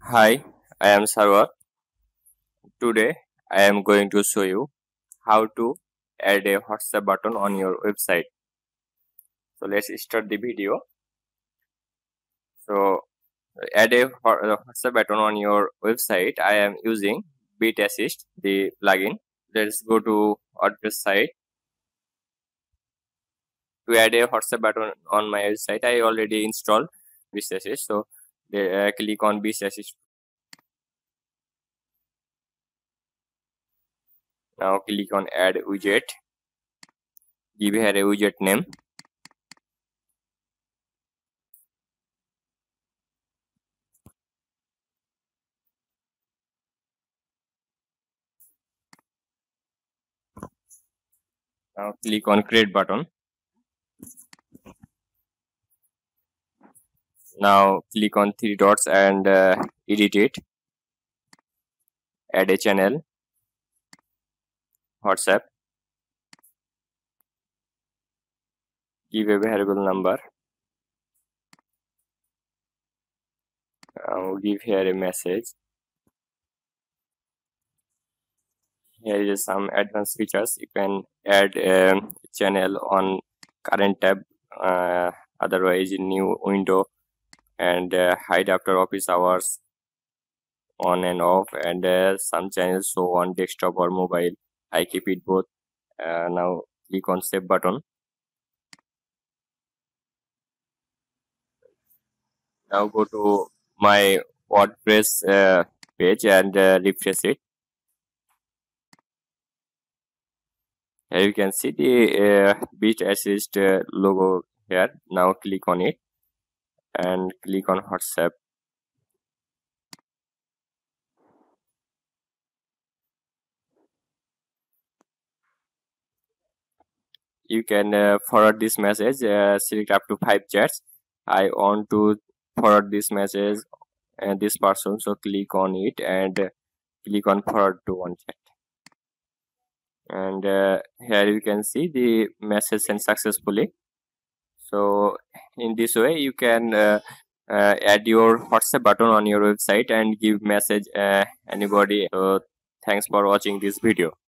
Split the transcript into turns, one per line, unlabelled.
Hi, I am Sarwar. Today I am going to show you how to add a WhatsApp button on your website. So let's start the video. So add a WhatsApp button on your website. I am using Bit Assist, the plugin. Let's go to WordPress site. To add a WhatsApp button on my website, I already installed Bit Assist. So uh, click on Bit Assist. Now click on add widget. Give here a widget name. Now click on create button now click on three dots and uh, edit it. Add a channel. Whatsapp. Give a variable number. Uh, give here a message. Here is some advanced features. You can add a channel on current tab uh, otherwise in new window and uh, hide after office hours on and off and uh, some channels show on desktop or mobile. I keep it both uh, now click on save button. Now go to my WordPress uh, page and uh, refresh it. Here you can see the uh, Bit Assist uh, logo here. Now click on it and click on WhatsApp. You can uh, forward this message uh, select up to five chats. I want to forward this message and this person so click on it and uh, click on forward to one chat. And uh, here you can see the message sent successfully. So in this way you can uh, uh, add your whatsapp button on your website and give message uh, anybody. So thanks for watching this video